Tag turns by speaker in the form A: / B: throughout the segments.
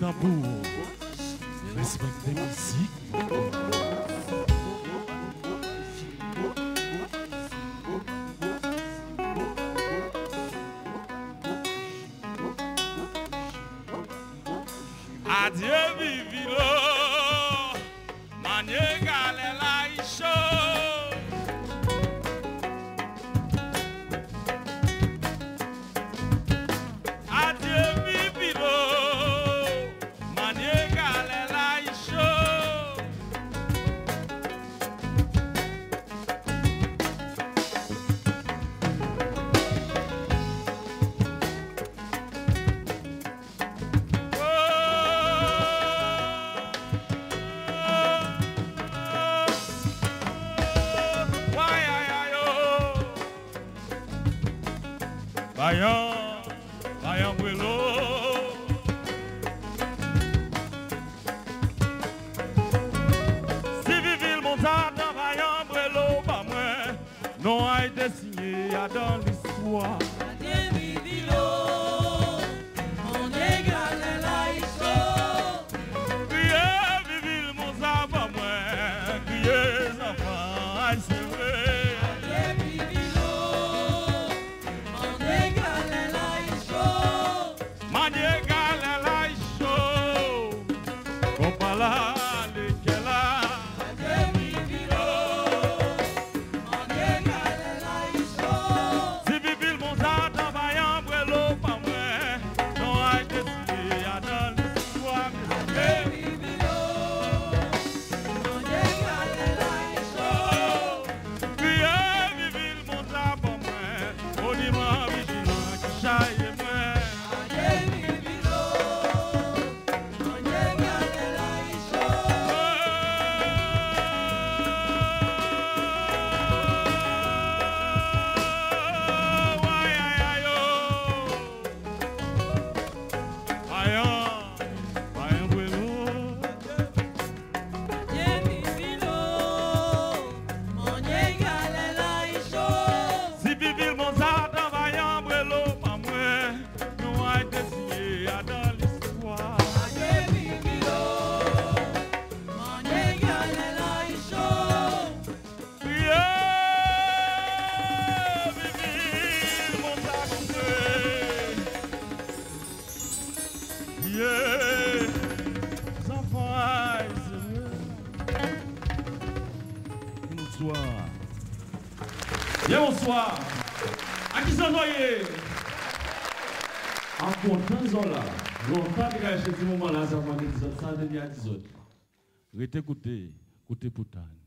A: tabu. disons là, pas de ce moment-là, ça m'a dit, ça devient autres. Écoutez pour.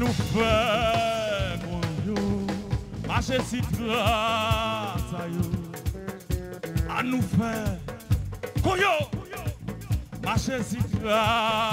A: nou fè moun yo, mache si trata yo, an nou fè, kon yo, mache si trata yo,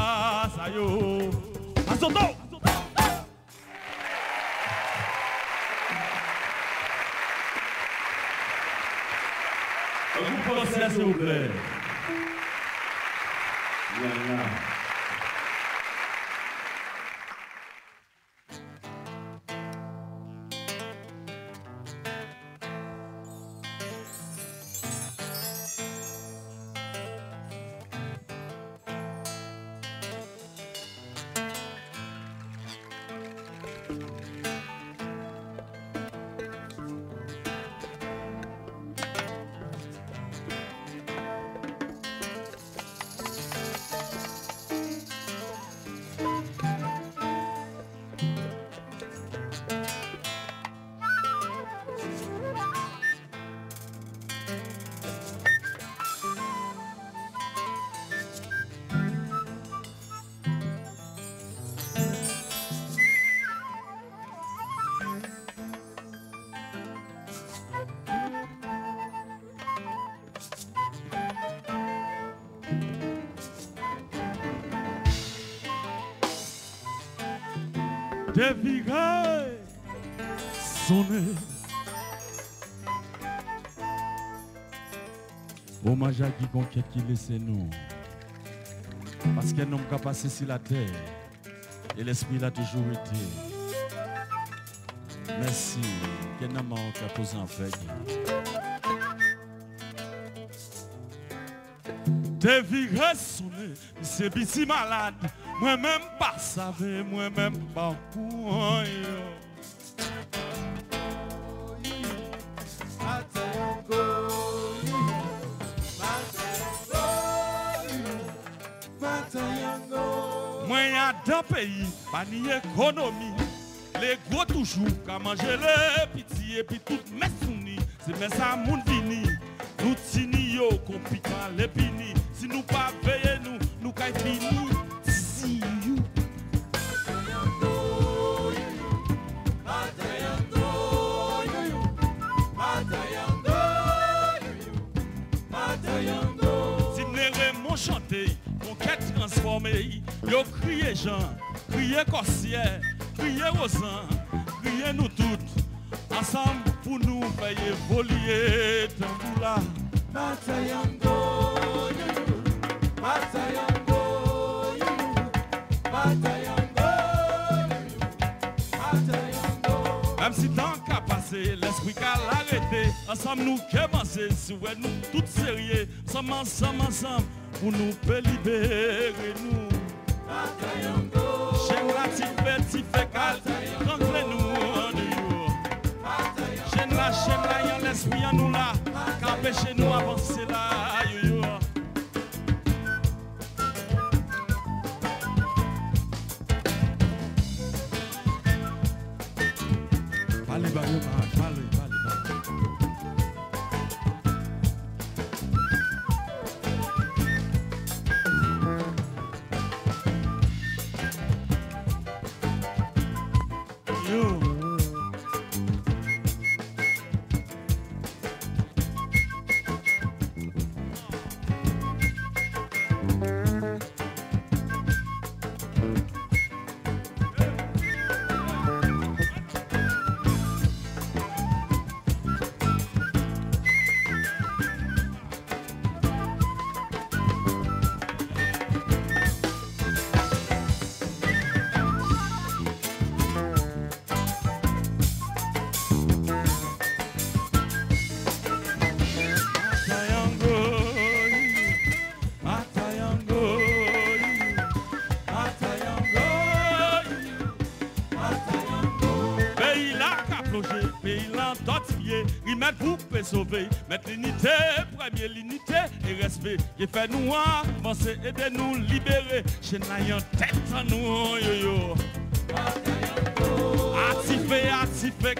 A: qui conquête qui laisse nous. Parce qu'un homme qui passé sur la terre et l'esprit l'a toujours été. Merci. Qu'un homme qui a posé en fait. Te viré sonné, c'est biti malade. Moi-même pas savais, moi-même pas courant. Dans pays, pas ni économie. Les gros toujours, qu'à manger les petits et puis tout mes sounis. C'est mais ça, moun vini. Nous tini les pini. Si nous pas veiller nous, nous. See you. Si nous mon chanter, transformée, yo crié Jean, crié Corsier, crié Rosan, crié nous toutes, ensemble pour nous faire évoluer dans là. Même si tant qu'à passer, l'esprit qu'à l'arrêter, ensemble nous commencer, si ouais nous toutes sérieux, ensemble, ensemble, ensemble, pour nous libérer nous. Chen la ti fe, ti fe kal, rentre nou an yo. Chen la, chen la, yon lesbi an nou la, ka peche nou avanse la yo. Sauver, mettre l'unité, premier l'unité et respect, qui fait nous avancer, aider nous libérer, chez n'ayant tête nous, yo yo. Actifé, actifé,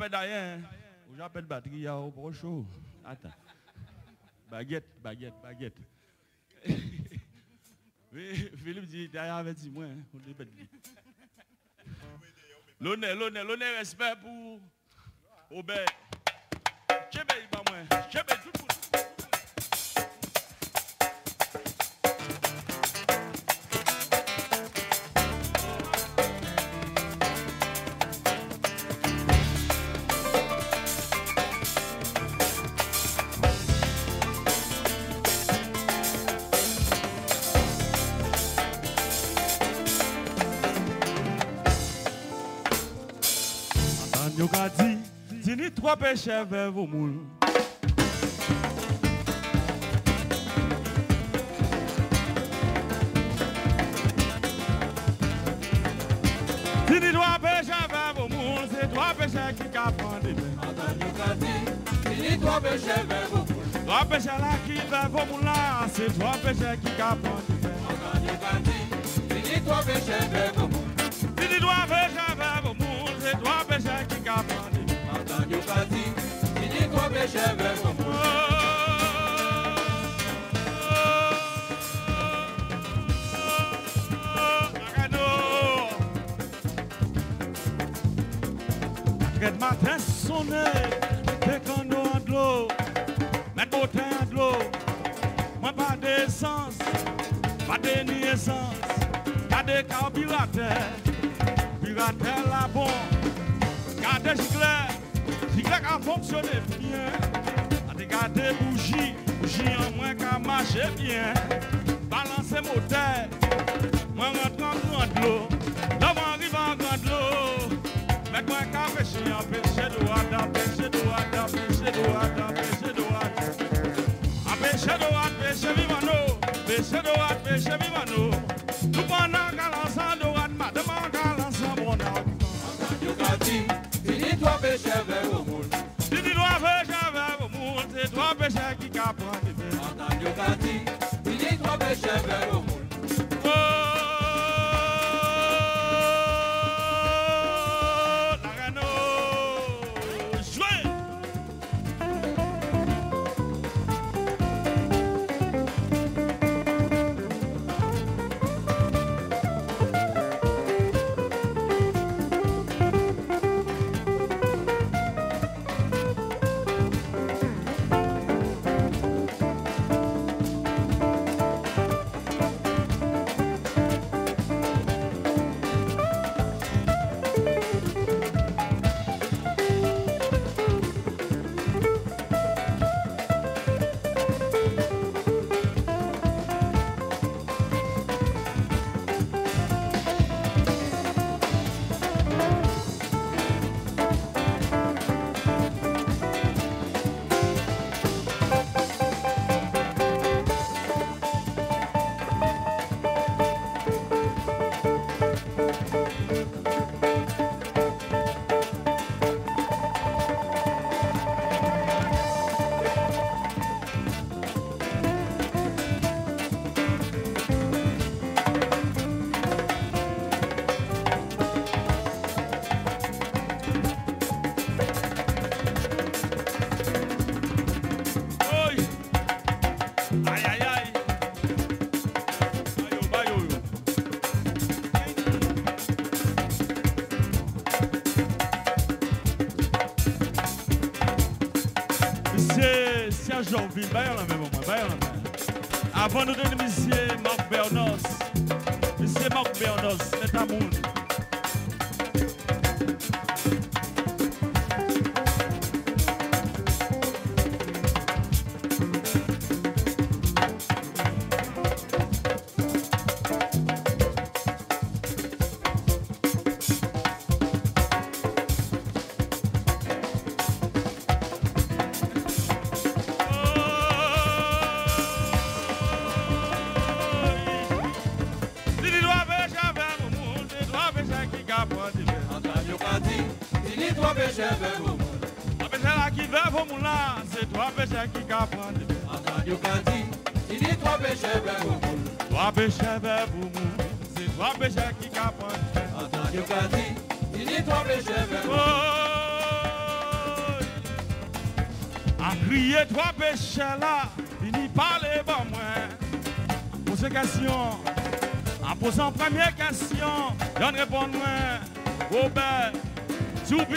A: Perdre rien. hein. Ou j'appelle batterie au pro chaud. Attends. Baguette, baguette, baguette. Oui, Philippe dit, derrière avec dit moi, hein, on est pas. L'honneur, l'honneur, l'honneur, respect pour Aubert. Monde. Trois péchés vers vos moules. Di ni trois péchés vers vos moules, c'est trois péchés qui capent des mains.
B: Dit, fini trois péchés vers vos moules.
A: Trois péchés là qui vers vos moules là, c'est trois péchés qui capent des mains.
B: Dit, fini trois péchés vers vos moules.
A: Di ni trois péchés Red matin sonné, dès qu'on a de l'eau, mettre moi pas d'essence, pas de ni essence, pas de carburateur, pirateur là bon, gardez gicleur, gicleur qui a fonctionné Gade bougi, bougi an mwen ka mache bien. Balanse motel, mwen rentran pou an dlo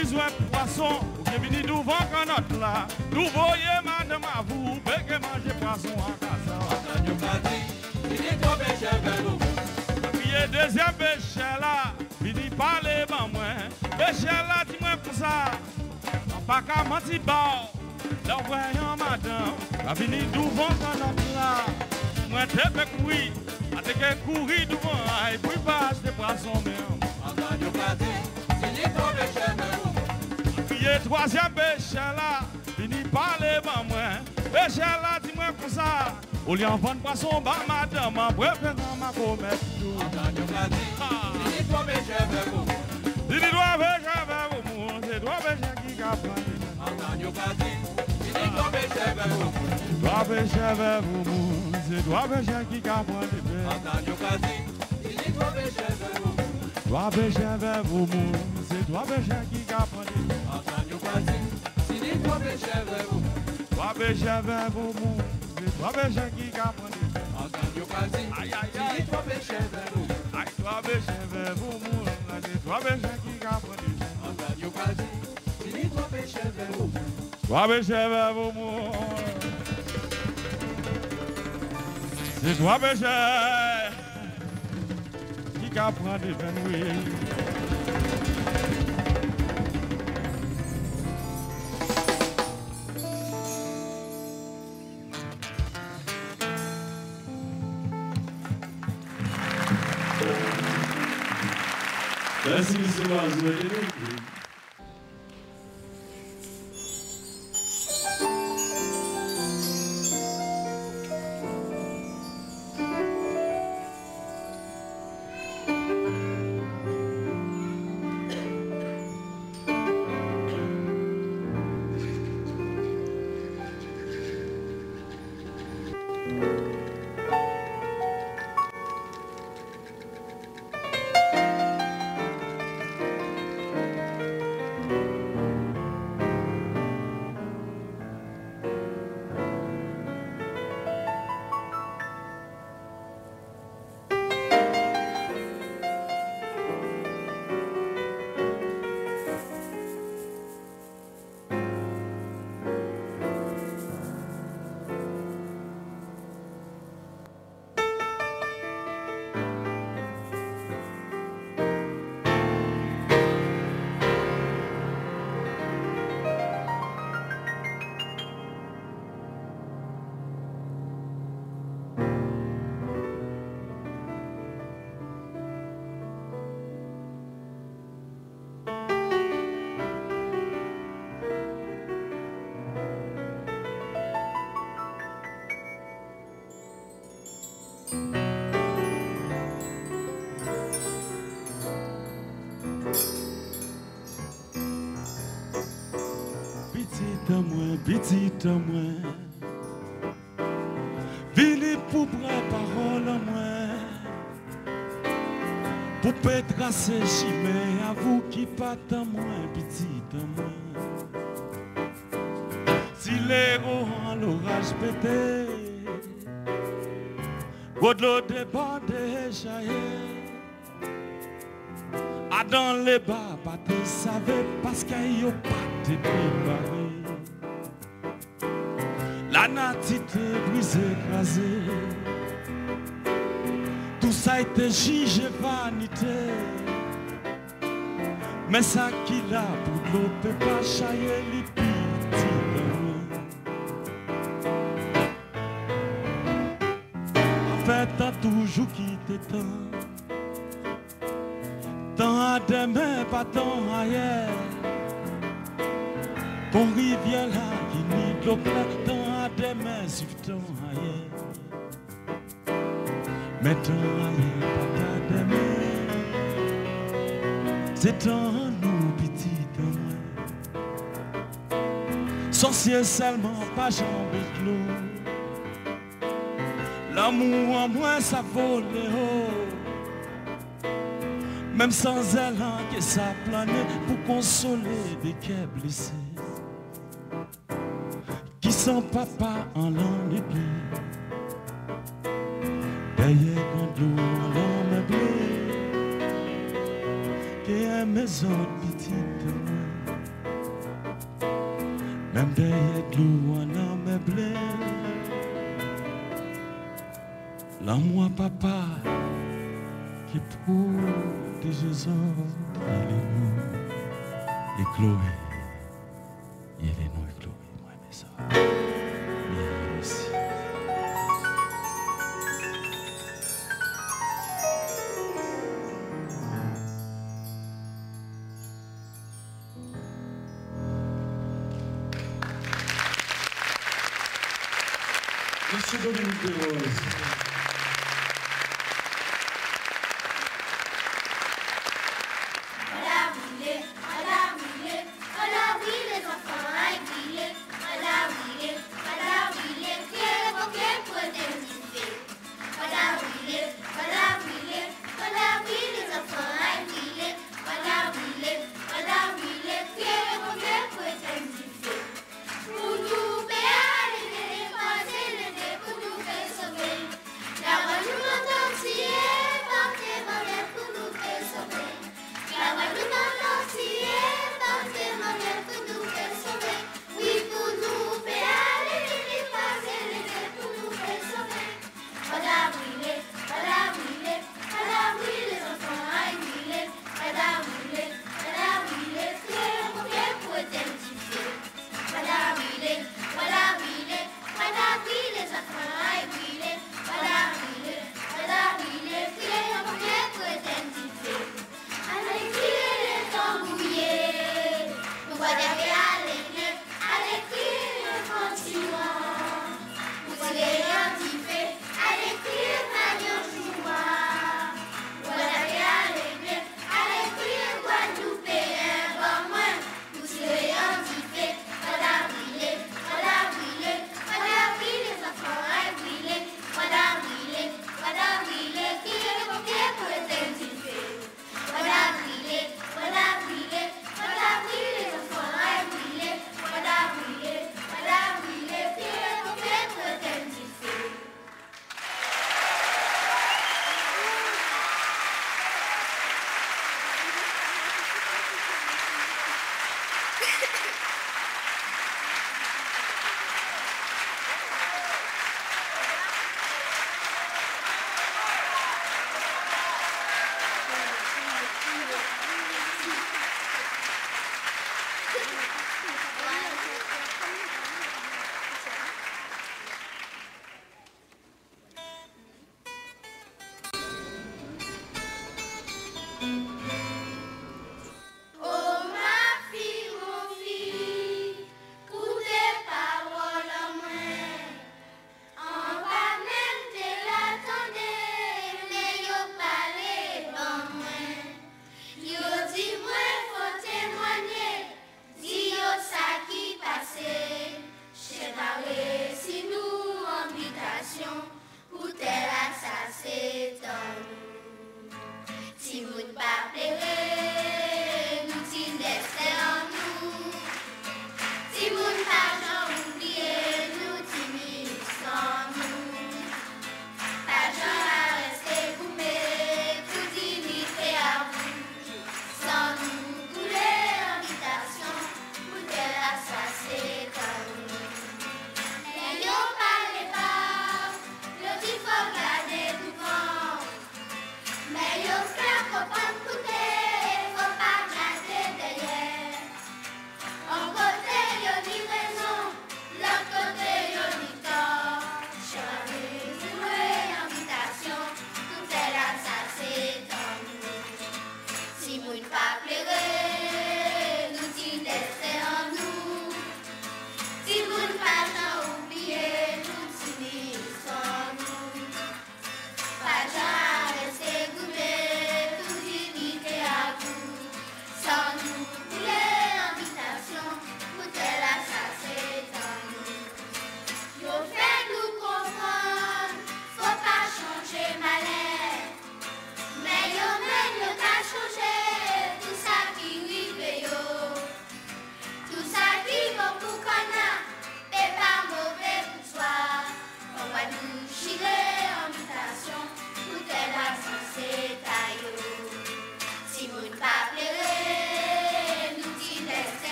A: besoin de poisson, là. Nous voyons madame à vous, manger poisson en casa.
B: Vers
A: deuxième péché là, fini parler bon moi. Péché là, dis-moi pour ça. Pas qu'à mentir bas, là voyons madame, là. Moi t'es courir, que devant, et puis pas acheter poisson même.
B: Dit, péché là, fini parler par moi. Péché là, dis-moi comme ça. Au lieu en vendre poisson, madame, ma préférant ma commettre tout.
C: Entendez au quasi. Fini trois péchés vers vous.
B: Si tu dois pécher vers vous, mon, c'est toi péché qui capable.
C: Entendez au quasi. Fini trois péchés vers vous.
B: Toi péché vers vous, mon, c'est toi péché qui capable.
C: Entendez au quasi. Fini trois péchés vers vous.
B: Toi péché vers vous, mon, c'est toi péché qui capable.
C: Entendez au quasi. Fini trois péchés vers vous.
B: Toi péché vers vous, mon, c'est toi péché qui capable.
C: Entendez au quasi.
B: Aïe, aïe,
C: Fini
B: aïe.
C: trois péchés vers vous.
B: Aïe, toi péché vers vous, mon, c'est toi péché qui capable.
C: Entendez au quasi. Fini trois péchés vers vous.
B: Toi péché vers vous, mon. C'est toi péché qui capable d'évanouir.
A: Merci, monsieur Mazoué. Petite petite à moi. Vini pour prendre parole à moi. Pour pas tracer chimé à vous qui pas à moi, petite à moi. Si les roues en l'orage pété, Godlo débordé, chaillé. Ah, dans les bas, pas te savais parce qu'il a pas te préparé. La natite brisée, écrasée. Tout ça été jugé vanité. Mais ça qu'il a pour peut pas chailler les petits En fait, t'as toujours quitté tant. Tant à demain, pas tant ailleurs. Qu'on rivière là, qui de l'eau demain, suivre tant ailleurs. Mais tant aller, pas demain. C'est tant nous, petit temps. Sorcier seulement, pas de l'eau. L'amour en moi, ça vole haut. Même sans elle, hein, que ça plane pour consoler des cœurs blessés. Qui sont papa en l'an de blé. Derrière quand l'eau en l'an me blé. Qui est maison petite. Même derrière l'eau en l'an me blé. L'amour papa qui il est nous et Chloé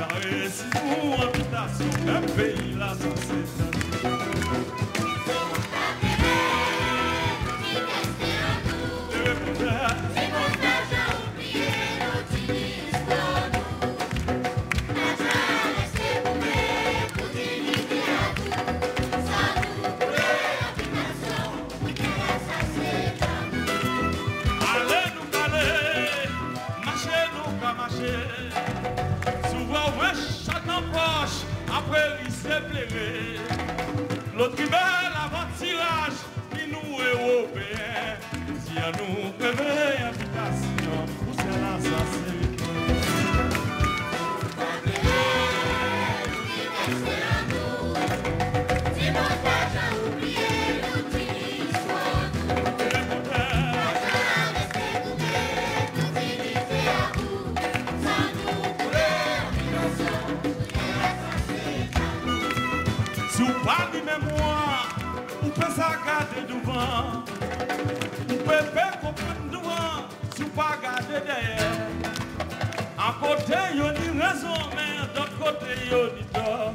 A: Vous en invitation, un pays là, ça c'est pas garder derrière. À côté, il y a une raison, mais d'autre côté, il y a une tort.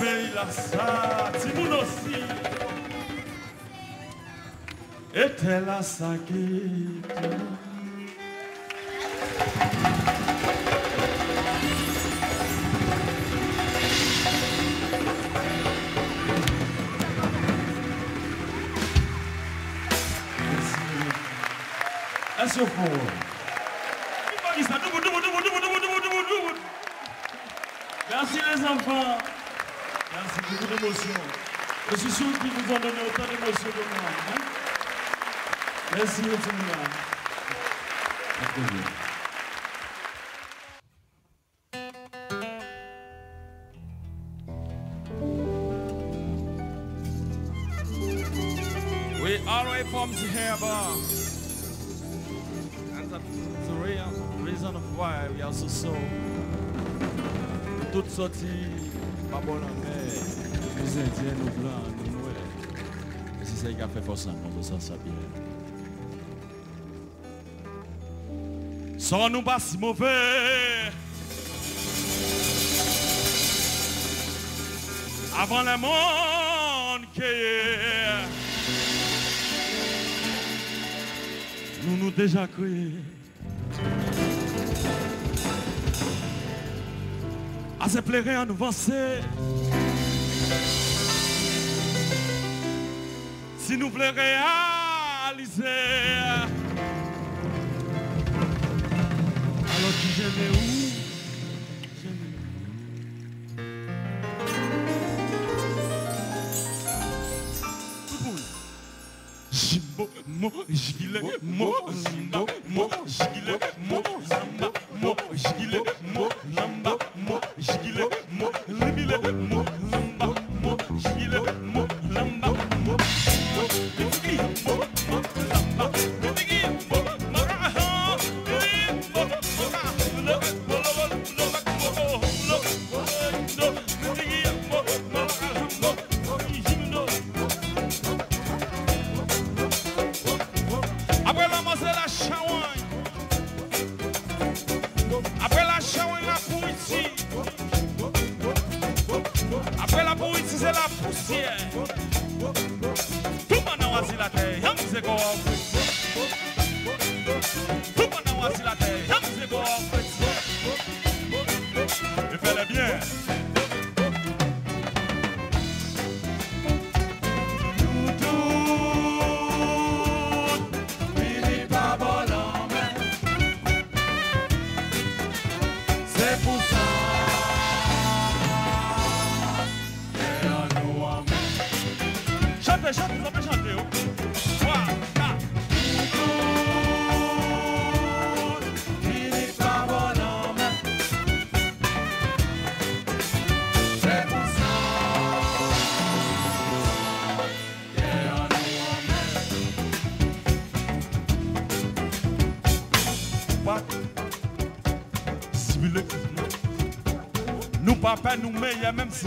A: pays la sa, Timoun aussi, était la saquette. Est-ce que Merci Secondo noi, torniamo al We always the way from And that's the real reason of why we are so sold. Toute sortie, pas bonne en mer,
D: les Indiens nous blancs, c'est qui a fait force comme ça, ça bien.
A: Sans nous pas si mauvais. Avant le monde que
D: nous nous déjà criés.
A: À se plaire à nous avancer. si nous voulons réaliser.
D: Alors tu j'aimais où?
A: Jimbo, mo, gilet, mo, mo, il y a même si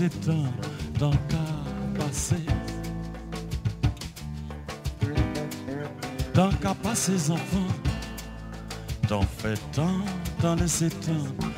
A: s'étend dans ta
C: passé.
A: Tant qu'à passer enfants, t'en fais tant, t'en laisses tant.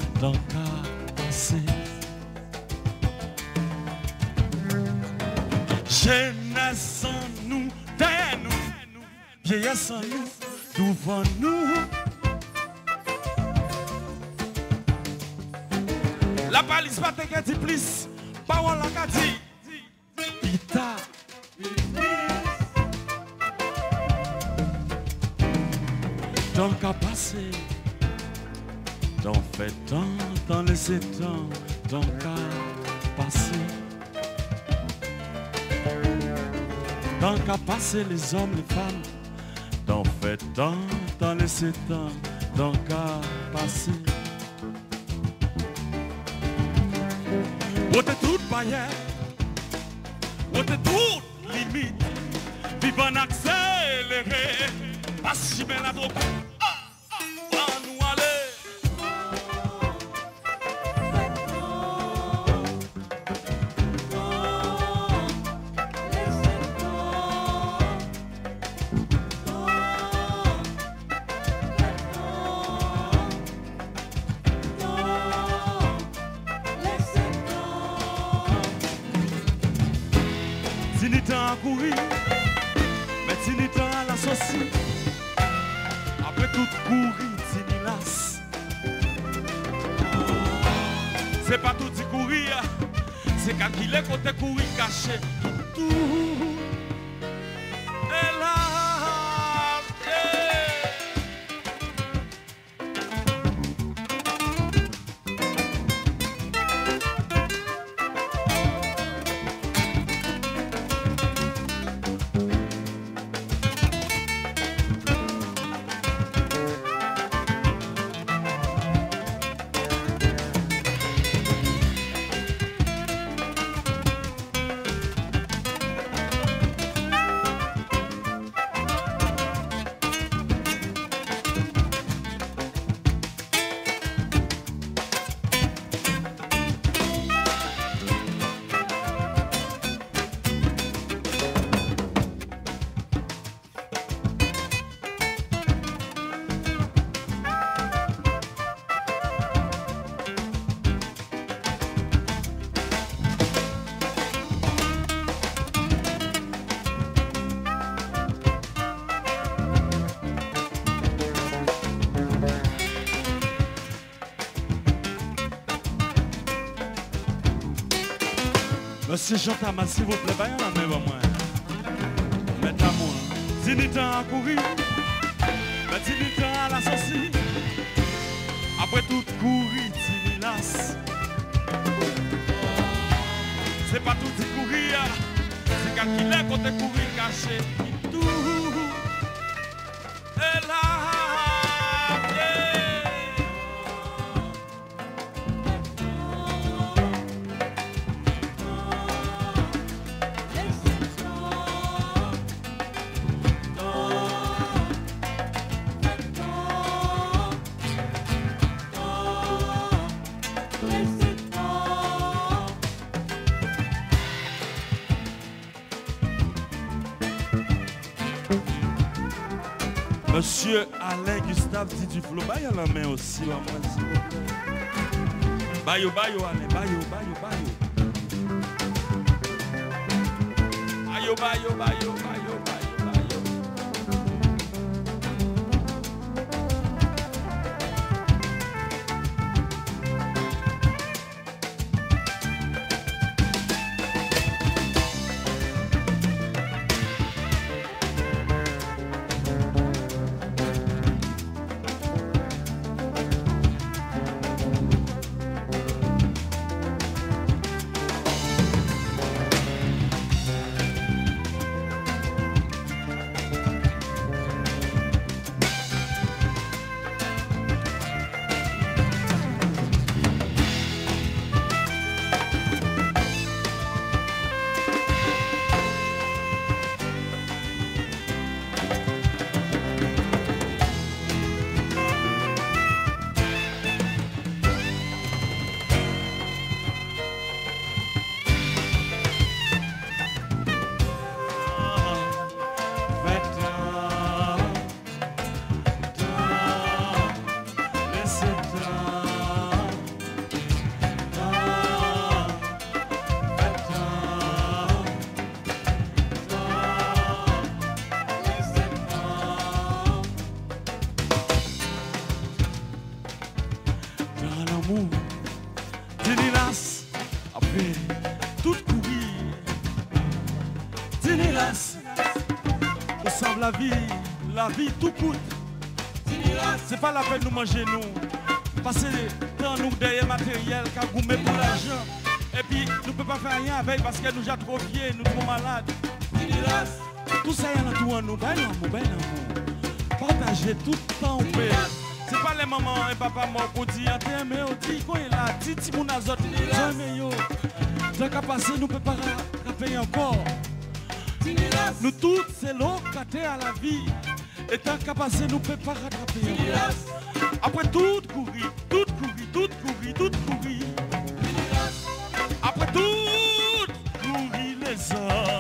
A: les hommes, les femmes, d'en fait tant, d'en laisser tant, d'en cas passer. What a toute manière Monsieur Jean Thomas, s'il vous plaît, baillez la main pour moi. Mettez à moi. Zinitan à courir. Zinitan à la saucie. Après tout courir, Zinilas. C'est pas tout dit courir. C'est calculer côté courir caché. Alain Gustave dit du flot, baille la main aussi, la main, s'il. Bayo, bayo, bayo, bayo, bayo. Bayo, bayo, bayo, bayo, bayo, la vie tout coûte. C'est pas la peine de nous manger nous. Passer dans nous derrière matériel, goumé pour l'argent. Et puis, nous ne pouvons pas faire rien avec parce que nous sommes trop vieux, nous trop malades. Tout ça y est tout en nous. Ben l'amour, ben l'amour. Partagez tout le temps. C'est pas les mamans et papa morts qu'on dit, aimé, on dit, qu'on est là, dit, ti moun azot, jamais yo. Nous ne pouvons pas encore. Nous tous, c'est l'eau à la vie. Et tant qu'à passer, nous ne pouvons pas rattraper. Après tout courir, tout courir, tout courir, tout courir. Après tout courir les hommes.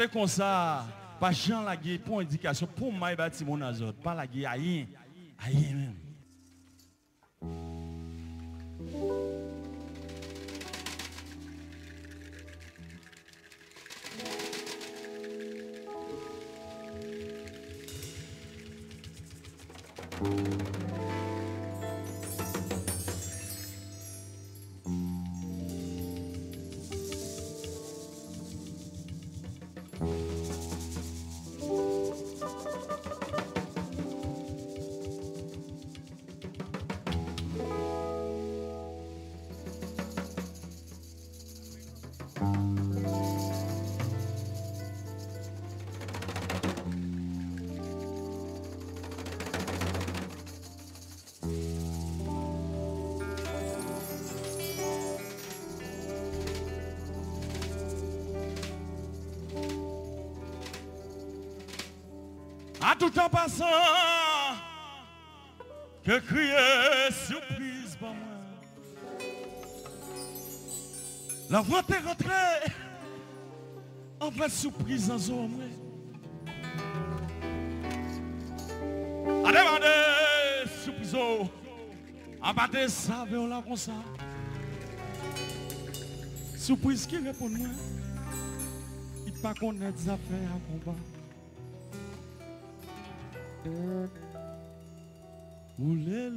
A: C'est comme ça. Pas Jean Lagué pour indication. Pour moi, bâtiment dans Pas Lagué, rien. aïe. En zone. A demander surprise, en battre ça, on la comme ça. Surprise qui répond moi, il pas connaître des affaires à combat. Lé,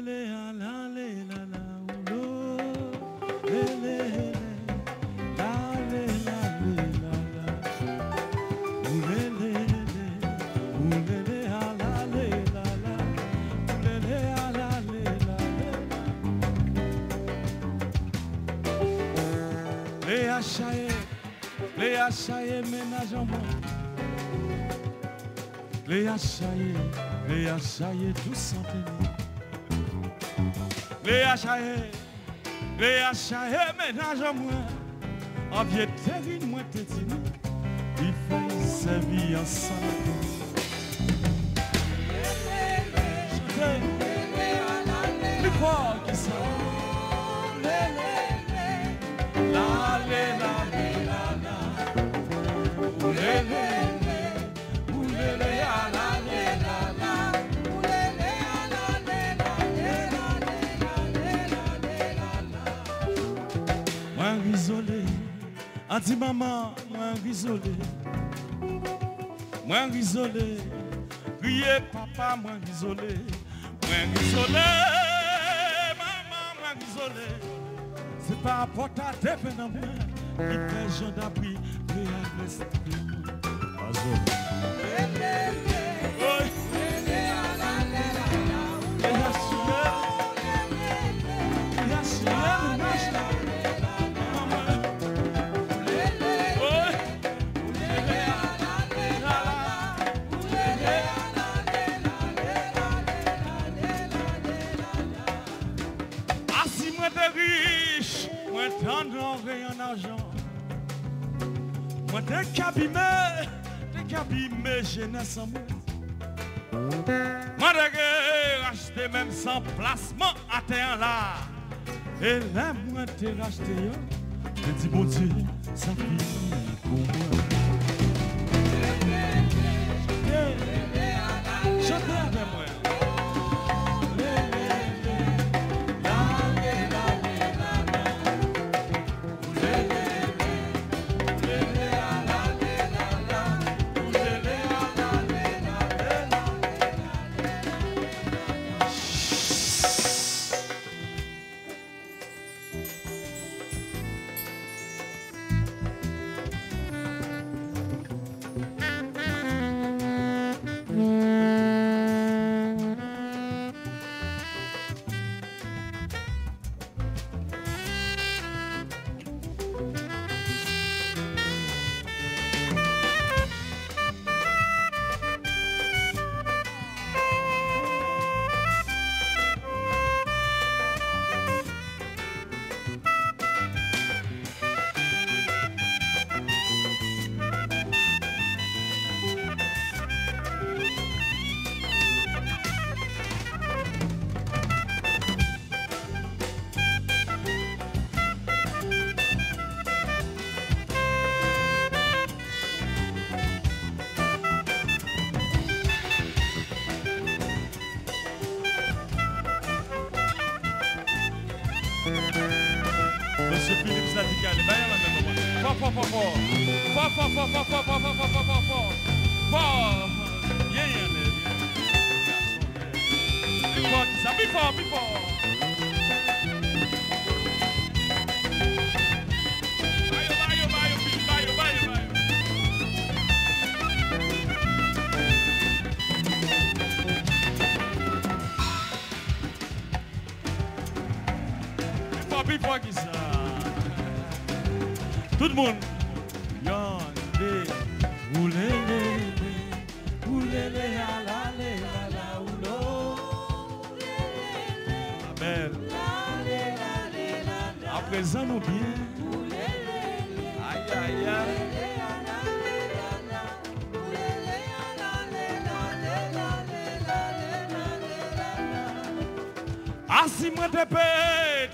A: la, la, oulo, acha ye ménage en moi. Les acha les acha tout simplement. Les acha les ménage en moi. En vieux terrine, moi te dis il faut servir ensemble. dit maman, moi isolé, moi isolé, prier papa, moi isolé, moi isolé, maman, moi isolé, c'est pas pour ta dépendance, il fait jeune d'appui, prier à l'esprit, pas. Moi t'es cabimé, t'es cabimé jeunesse en moi. Moi t'es racheté même sans placement à terre là. Et là, moi t'es racheté. T'es dit, bon Dieu, ça finit pour moi. monde. Amen. À présent, nous bien. Aïe, aïe, aïe. Asi mwen tepe,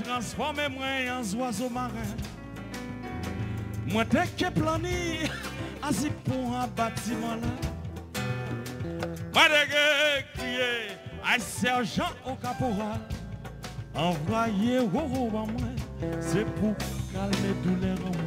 A: transforme mwen yon zoazo marin moi te que plani, assis pour un bâtiment là. Moi te crier, sergent au caporal. Envoyez au moi, c'est pour calmer douleur en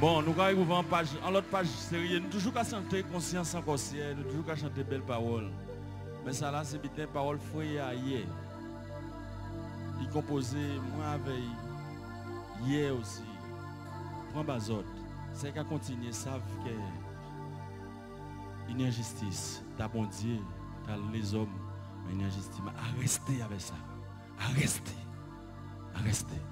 A: Bon, nous arrivons en page, en l'autre page sérieuse. Nous toujours qu'à chanter conscience encore ciel, nous toujours qu'à chanter belles paroles. Mais ça là, c'est bien parole fouillée hier. Il composait moi avec hier aussi. Prends bazot. C'est qu'à continuer, savent que une injustice, t'as bon les hommes, mais une injustice. À rester avec ça. À rester. À rester.
E: Non,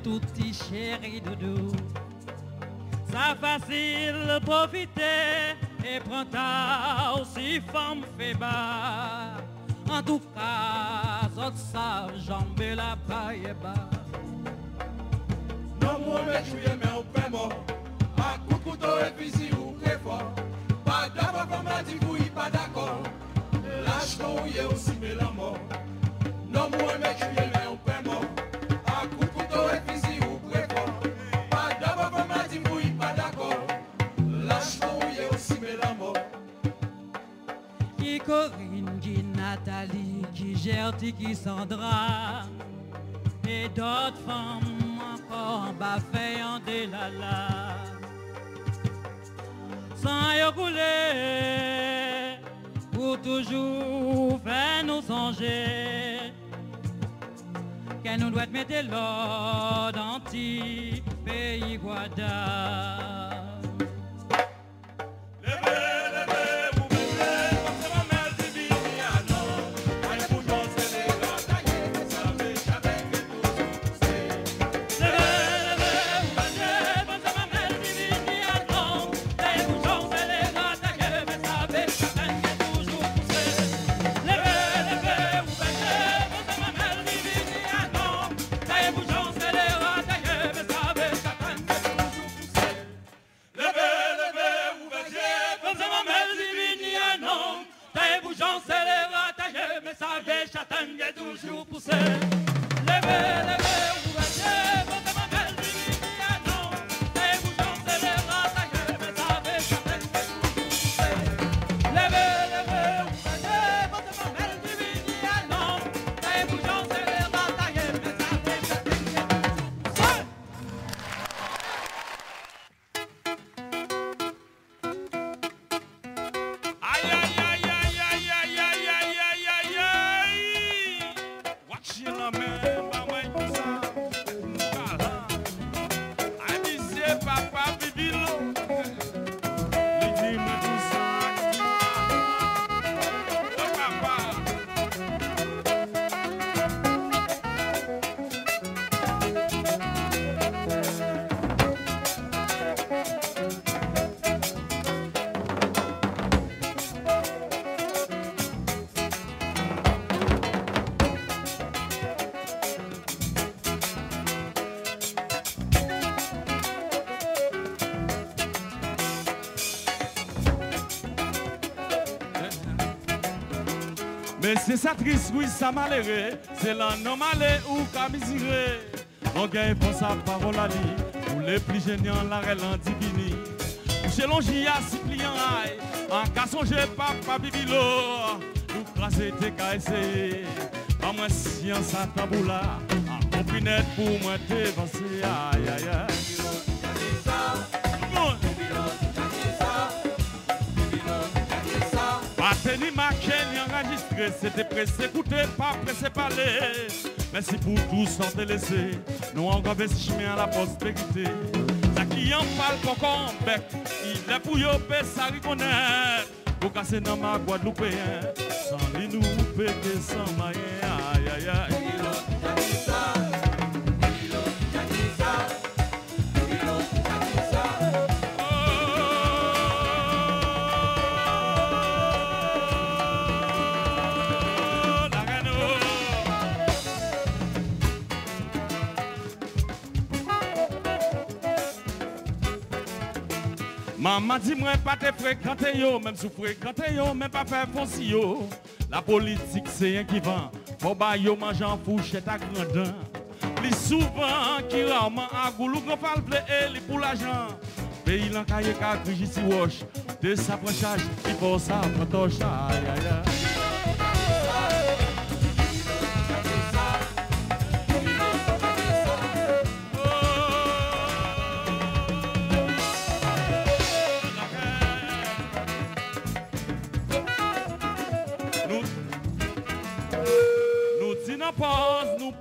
E: oublier tout petit chéri doudou. Ça facile profiter et prends ta aussi femme fait bas. En tout cas, autres savent jamber la paille bas.
C: Non, moi, je suis mais au mort. À coup de couteau et fusil ou très. Pas d'abord, m'a dit, vous, pas d'accord. Lâche-toi, il y a aussi, mais la mort. Non, moi, je suis
E: Corinne, qui Nathalie, qui Gertie, qui Sandra. Et d'autres femmes encore en bas en délala. Sans y rouler, pour toujours faire nous songer. Qu'elle nous doit mettre l'ordre dans petit pays Guada.
A: C'est oui, ça malheureux. C'est la malé ou camisiré. On gagne pour sa parole à lui. Pour les plus géniaux, la relan divini. Chez l'ongia, si pliant aïe. En cas songer, papa bibilo. Nous craser, t'es qu'à essayer. Pas moins science à taboula. En compinette pour moi, t'es aïe aïe aïe. Ma c'était pressé écouter, pas pressé parler. Merci pour tout sans te laisser. Nous encore chemin à la prospérité. Ça qui en parle qu'on bec, il est pour yopé, ça reconnaît. Pour casser dans ma Guadeloupéen, sans les nous péter sans maille, aïe aïe aïe. Maman dit moi pas te fréquenter yo, même sous fréquenter yo, même pas faire fonci yo. La politique c'est un qui vend, faut ba yo manger en à grandin. Plus souvent qui rarement à goulou qu'on parle et li pour l'argent. Pays l'en cahier ka griji si wash, de sa charge, il faut ça prendre aïe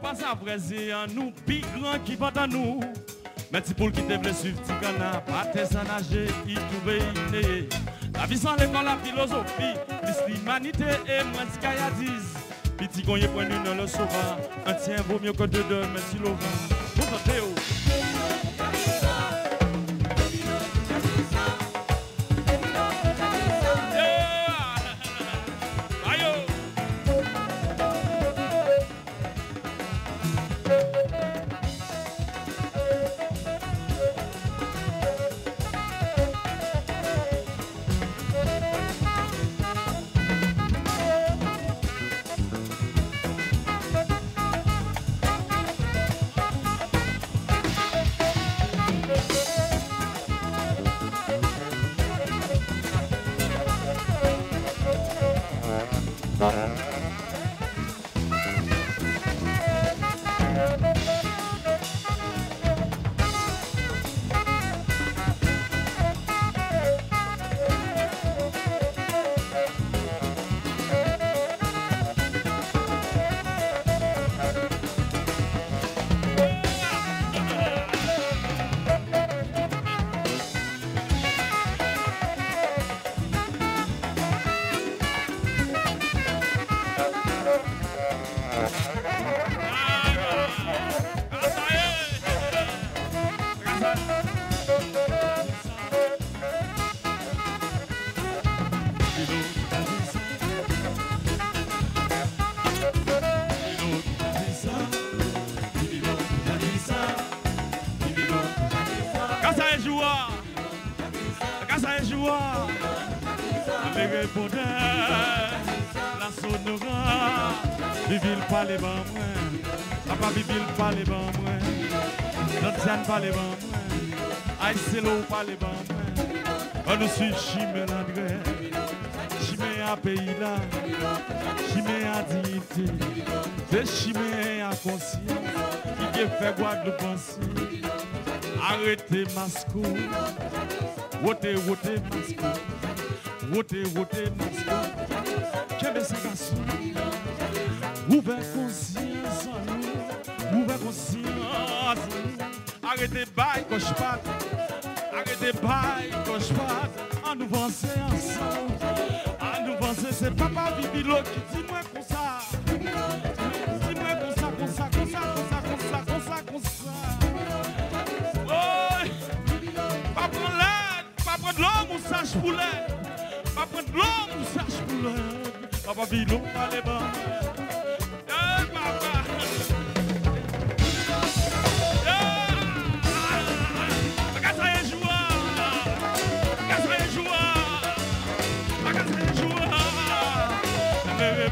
A: pas à nous plus grand qui va dans nous. Merci pour qui te voulait suivre Tigana, pas tes nager, qui trouvait La vie sans l'école, la philosophie, l'humanité et moins de disent. Petit qu'on y point dans le sauveur, un tien vaut mieux que deux, deux, merci Laurent. Pour Théo. parler ban moi. Aïe, c'est l'eau parler ban moi. On nous suit chimé l'André. Chimé à pays là. Chimé à dignité. C'est chimé à conscience. Qui fait Guadeloupe penser. Arrêtez Masco. Wote, wote Masco. Wote, wote Masco. Qu'est-ce que c'est Ouvert conscience en nous. Conscience. Arrêtez bail, gauche pas. Arrêtez bail, gauche pas. En nous avancer ensemble. En nous avancer, c'est papa Bibilo qui dit moi comme ça. Dis-moi comme ça, comme ça, comme ça, comme ça, comme ça, comme ça. Oh, pas prendre l'aide, pas l'homme ou sage pour. Pas l'homme. Papa Bibilo, pas les bancs.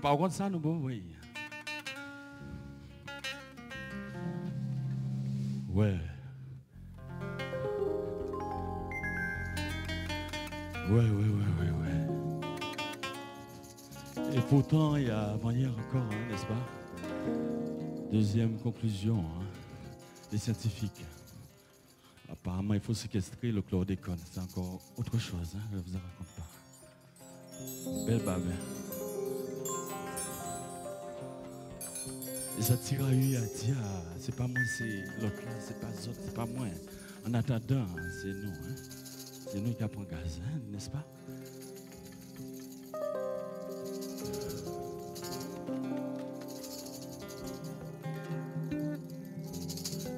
A: Par contre, ça, nous voir. Ouais. Ouais, ouais, ouais, ouais, ouais. Et pourtant, il y a avant-hier encore, hein, n'est-ce pas? Deuxième conclusion, hein, les scientifiques. Apparemment, il faut séquestrer le chlordécone. C'est encore autre chose, hein, je ne vous en raconte pas. Belle bave. Ça à lui à dire, c'est pas moi, c'est l'autre là, c'est pas autres, c'est pas moi. En attendant, c'est nous. Hein? C'est nous qui avons gaz, n'est-ce pas?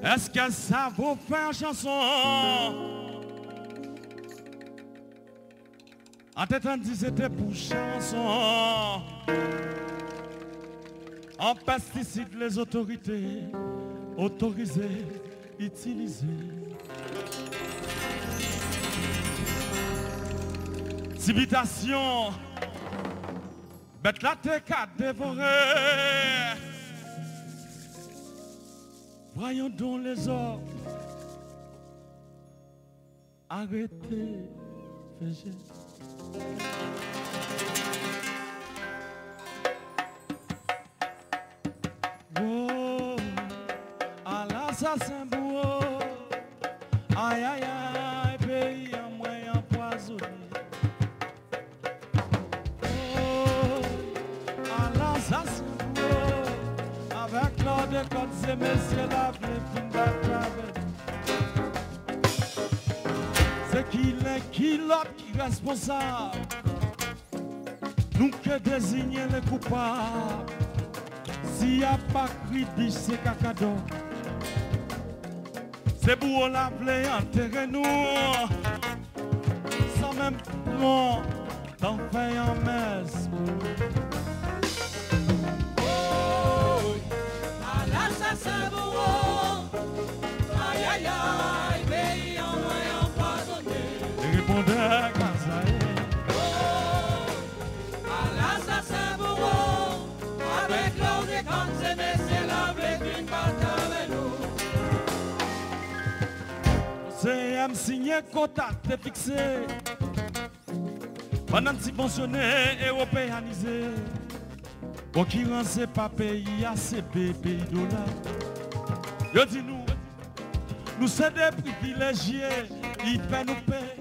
A: Est-ce que ça vaut faire chanson? En tête, dit c'était pour chanson. En pesticide, les autorités autorisées, utilisées. Civitation, bête la tête à dévorer. Voyons donc les hommes. Arrêtez, Oh, à l'assassin bourreau. Aïe, aïe, aïe, pays en moins empoisonné. Oh, à l'assassin bourreau. Avec l'ordre de côtes et messieurs, la vie fin d'attraver. C'est qu'il est qui l'autre qui responsable. Nous que désigner les coupables. S'il n'y a pas cri biche, c'est cacadon. C'est pour l'appeler enterrer nous. Sans même prendre, fais en messe. Signé contact fixé. Pendant subventionné européanisé. Pour qui rend c'est pas pays ACP, pays dollar. Yo dis nous, nous sommes des privilégiés, ils paient nous paient.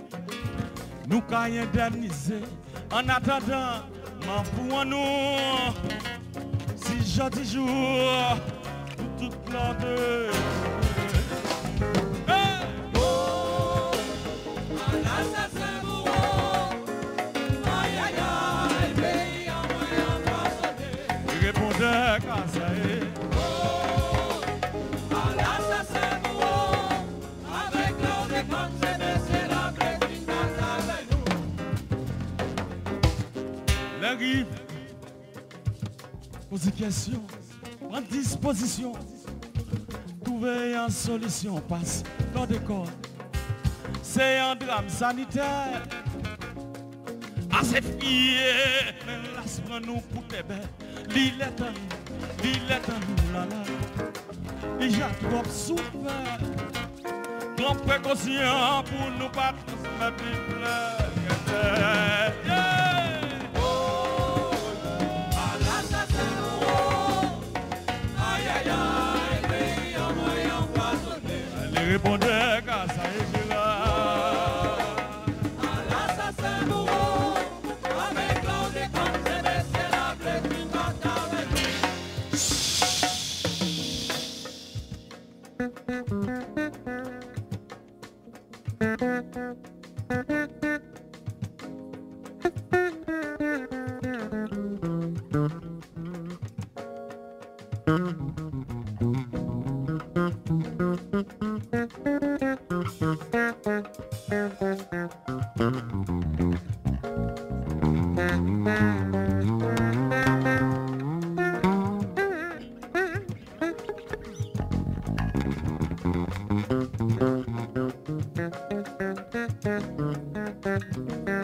A: Nous qu'à indemniser. En attendant, m'en pour nous. Si je dis jour, pour toute l'ordre.
C: La
A: rive. Posez question. En disposition. Trouver une solution. Passe dans des corps. C'est un drame sanitaire. Assez fier. Mais laisse-moi nous pour tes bêtes. L'île est à nous. L'île est à nous. Là, là. A trop souffert. Grand précaution pour nous pas transmettre les
C: One day.
A: Oh,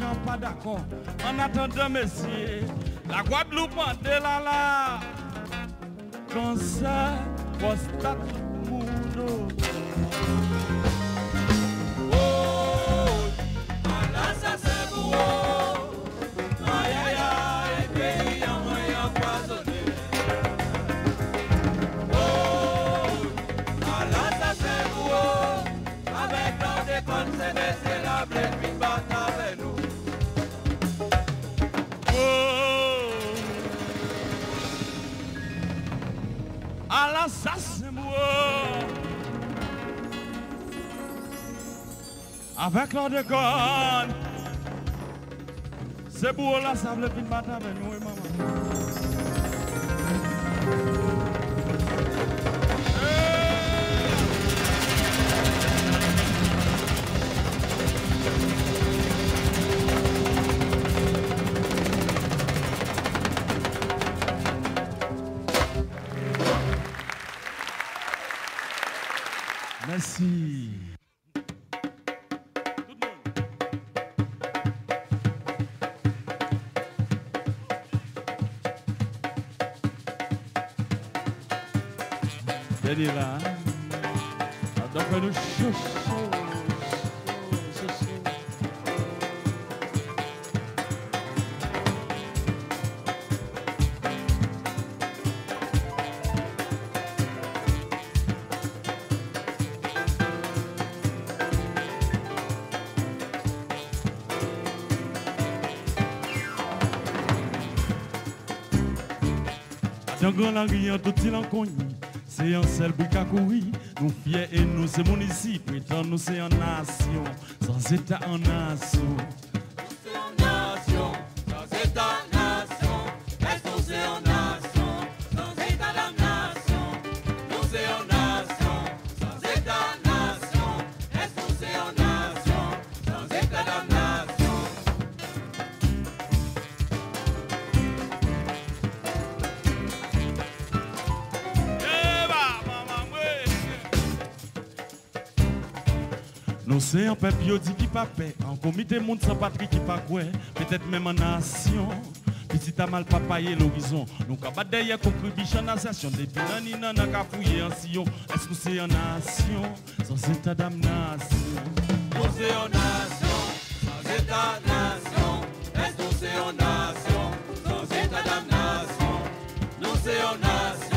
A: en pas d'accord. En attendant, messieurs, la Guadeloupe en délala. Cancer, prostate, mono. Lord God. Se bou la sable vin bata men nou Dans grand la tout il en connu. C'est un seul courir. Nous fiers et nous, c'est mon ici. Prétend nous, c'est en nation. Sans état en nation. Peuple comité monde sans patrie qui pas quoi, peut-être même en nation. Petit à mal papaye l'horizon, nous cabat derrière contribution à la nation, depuis l'année nan ka en sillon, est-ce que c'est en nation, sans damnation?
B: Nous c'est en nation, sans c'est en nation,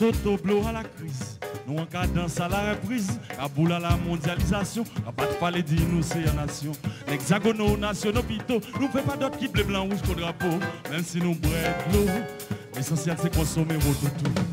A: toto blow à la crise. Nous en cadence à la reprise, à boule à la mondialisation, à pas de parler de en nation. L'hexagono nationaux pito, nous fait pas d'autre qui bleu blanc rouge qu'au drapeau, même si nous brûlons l'eau. L'essentiel c'est consommer au tout.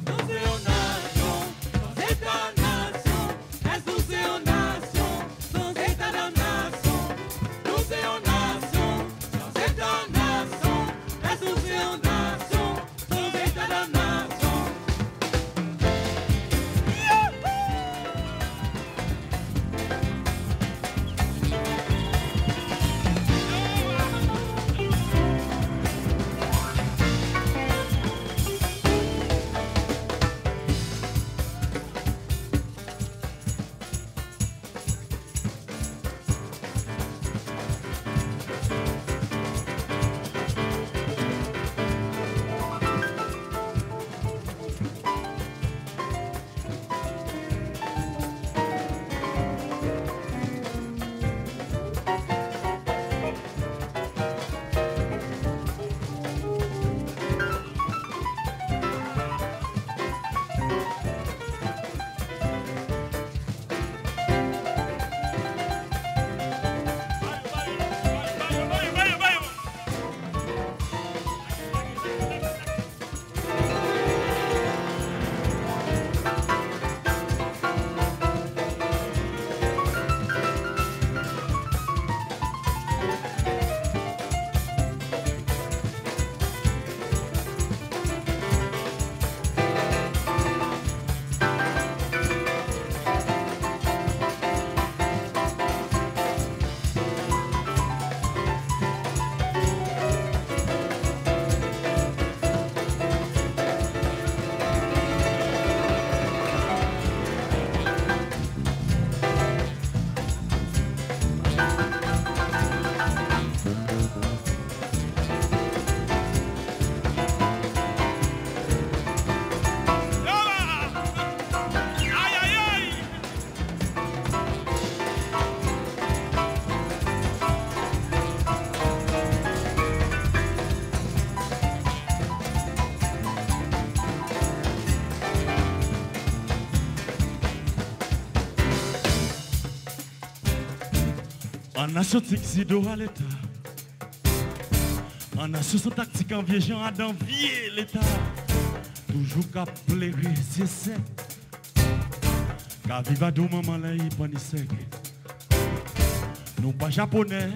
B: En nation
A: Tixido à l'État. Son tactique en gens à d'envier l'État. Toujours qu'à pleurer, c'est sec. Car viva do maman là, il. Nous pas japonais,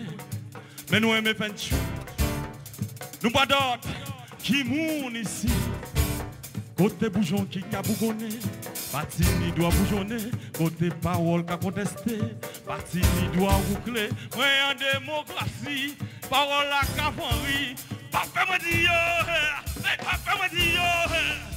A: mais nous aimons peinture. Nous pas d'autres qui moun ici. Côté bougeon qui a bougonné, Batini doit bougeonner. Côté parole qui a Parti ni doit boucler, moi en démocratie, parole à Cafanri, pas fait moi dire, pas fait moi dire.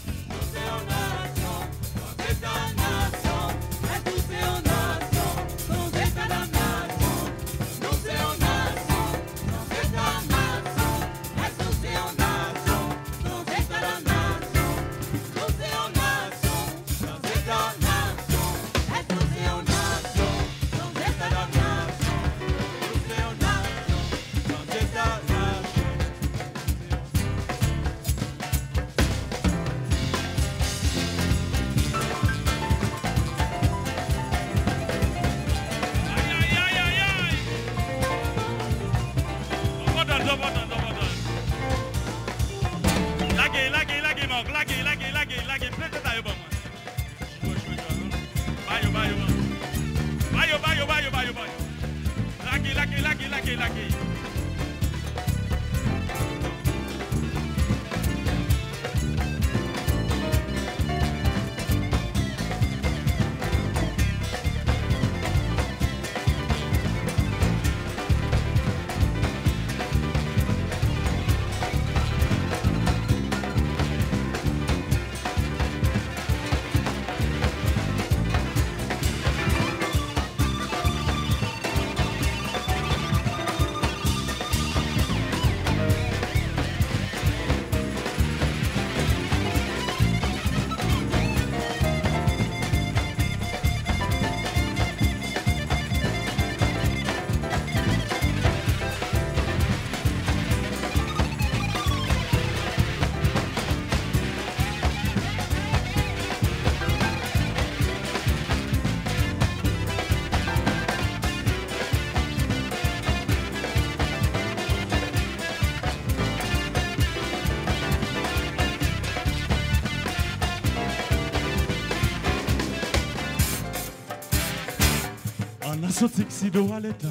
A: Nation Tixido à l'État.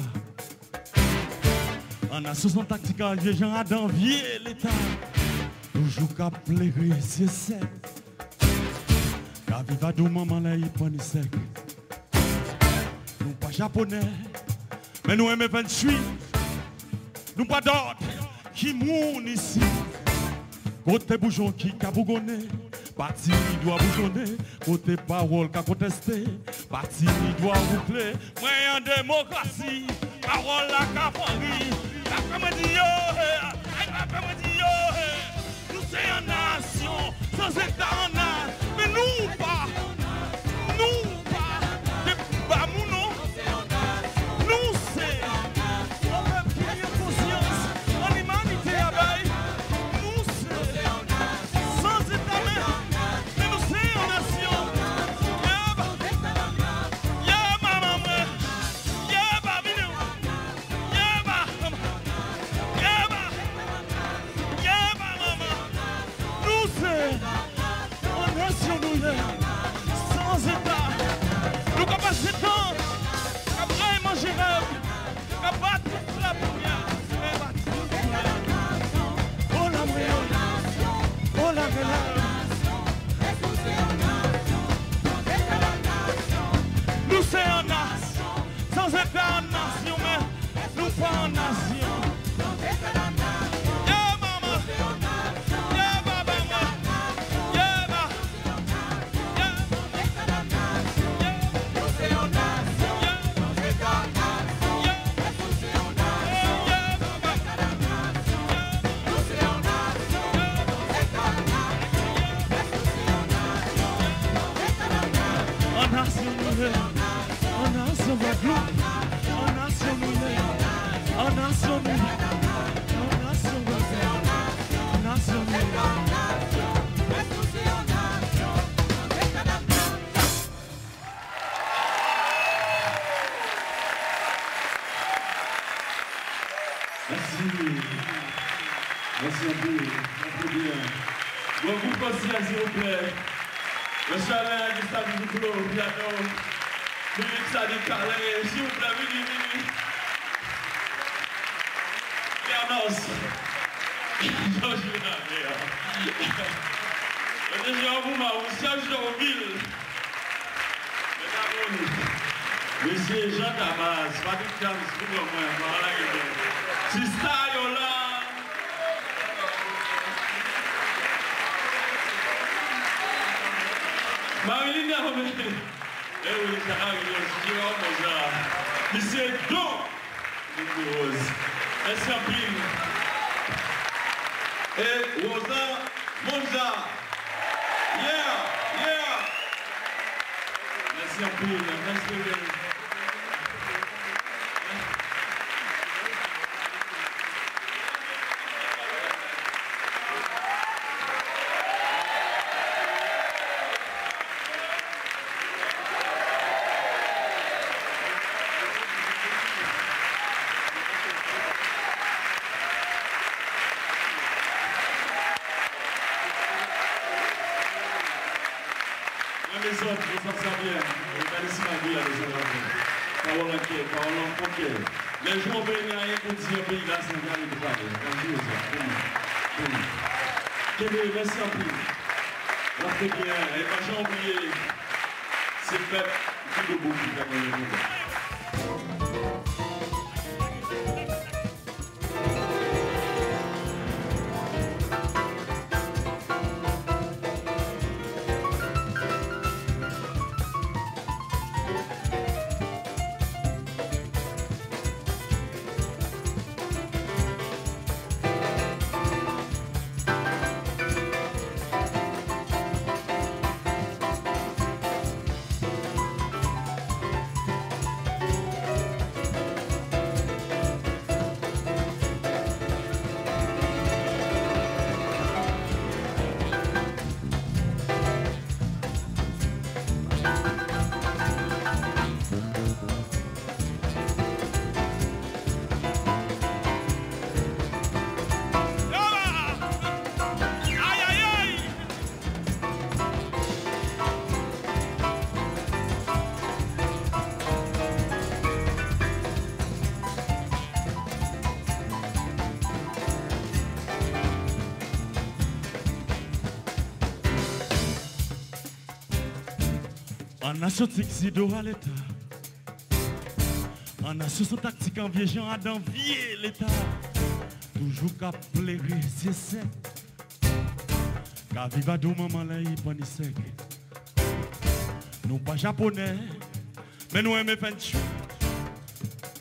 A: En son tactique en vieux gens à l'État. Toujours qu'à pleurer, c'est sec. Car viva do maman là, il prend sec. Nous pas japonais, mais nous aimons 28. Nous pas d'autres qui moun ici. Côté bougeon qui a bougonné, parti doit bougeonner. Côté parole qui a contesté, parti doit boucler. Moi en démocratie, parole la cafannerie. La femme dit yo, eh, la femme dit yo, eh. nous c'est en nation, sans état en nation. Mais nous pas, mais Georges Lénard, Le déjà vous m'a Serge Dorville. Mesdames, Monsieur Jean Damas, James, moi, voilà, Sista Yola. Marilyn. Eh oui, ça suis comme ça. Monsieur. Rose. Un peu. Et Rosa Monza. Yeah, yeah. Merci un peu, merci. En asotik si do à l'État. En son tactique en gens à d'envier l'État. Toujours qu'à pleurer, c'est sec. Car viva do maman là, il pas. Nous pas japonais, mais nous aimons faire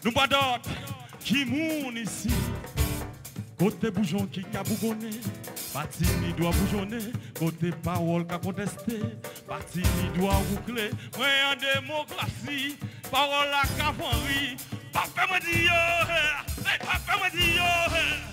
A: Nous pas d'autres qui moun ici. Côté bougeon qui a bougonné, parti ni doit bougeonner, côté parole qui a contesté. Parti ni doit boucler, moi en démocratie, parole à Cafanri, papa me dit yo, eh, eh, papa me dit yo.
C: Eh.